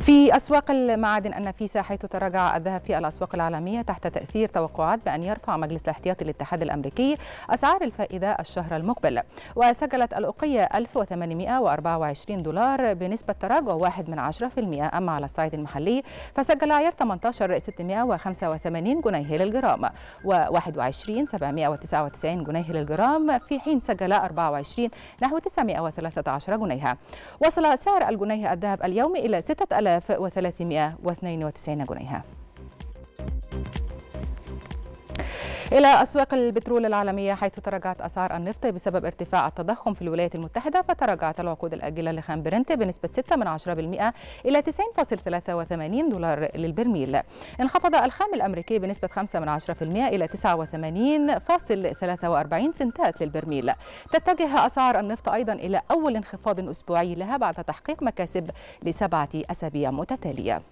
في أسواق المعادن النفيسة حيث تراجع الذهب في الأسواق العالمية تحت تأثير توقعات بأن يرفع مجلس الاحتياطي الاتحاد الأمريكي أسعار الفائدة الشهر المقبل. وسجلت الأوقية 1824 دولار بنسبة تراجع 1 من 10% أما على الصعيد المحلي فسجل عيار 18 685 جنيه للجرام و21 799 جنيه للجرام. في حين سجل 24 نحو 913 جنيها. وصل سعر الجنيه الذهب اليومي إلى 6392 جنيها. إلى أسواق البترول العالمية حيث تراجعت أسعار النفط بسبب ارتفاع التضخم في الولايات المتحدة فتراجعت العقود الآجلة لخام برنت بنسبة 6 من 10% إلى 90.83 دولار للبرميل. انخفض الخام الأمريكي بنسبة 5 من 10% إلى 89.43 سنتات للبرميل. تتجه أسعار النفط أيضا إلى أول انخفاض أسبوعي لها بعد تحقيق مكاسب لسبعة أسابيع متتالية.